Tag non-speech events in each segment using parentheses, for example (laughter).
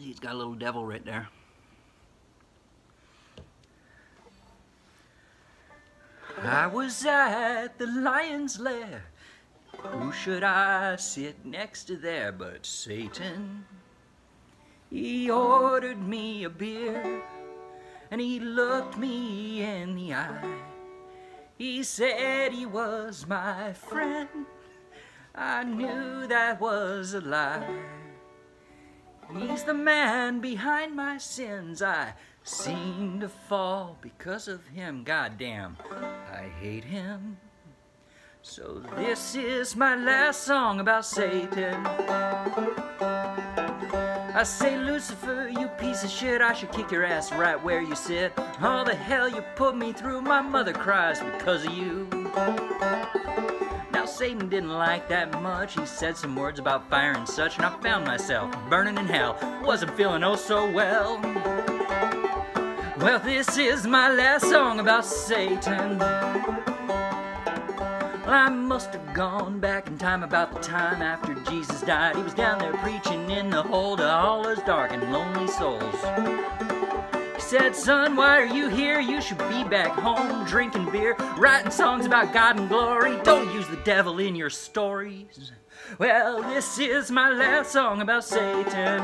he's got a little devil right there. I was at the lion's lair. Who should I sit next to there but Satan? He ordered me a beer and he looked me in the eye. He said he was my friend. I knew that was a lie. He's the man behind my sins. I seem to fall because of him. Goddamn, I hate him. So this is my last song about Satan. I say, Lucifer, you piece of shit, I should kick your ass right where you sit. All the hell you put me through, my mother cries because of you. Now, Satan didn't like that much. He said some words about fire and such, and I found myself burning in hell. Wasn't feeling oh so well. Well, this is my last song about Satan. Well, I must have gone back in time about the time after Jesus died. He was down there preaching in the hole to all those dark and lonely souls. Said, Son, why are you here? You should be back home drinking beer, writing songs about God and glory. Don't use the devil in your stories. Well, this is my last song about Satan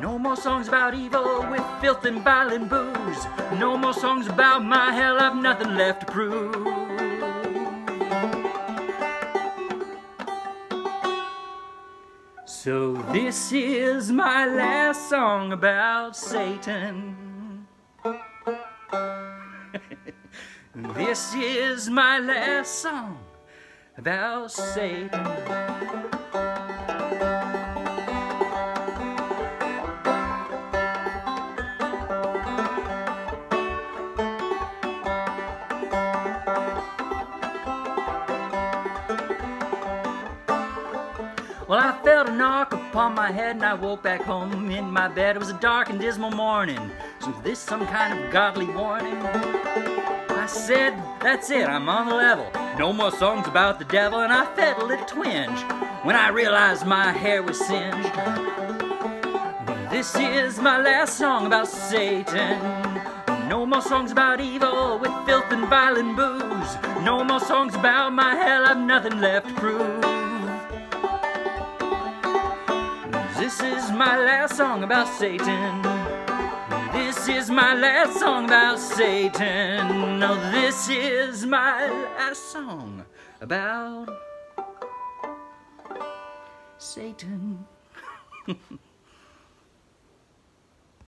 No more songs about evil with filth and violent booze. No more songs about my hell, I've nothing left to prove. So this is my last song about Satan. this is my last song about Satan. Well, I felt a knock upon my head and I woke back home in my bed. It was a dark and dismal morning. So is this some kind of godly warning? I said, that's it, I'm on the level. No more songs about the devil, and I felt a little twinge when I realized my hair was singed. This is my last song about Satan. No more songs about evil with filth and violent booze. No more songs about my hell, I've nothing left to prove. This is my last song about Satan. This is my last song about Satan. No, this is my last song about Satan. (laughs)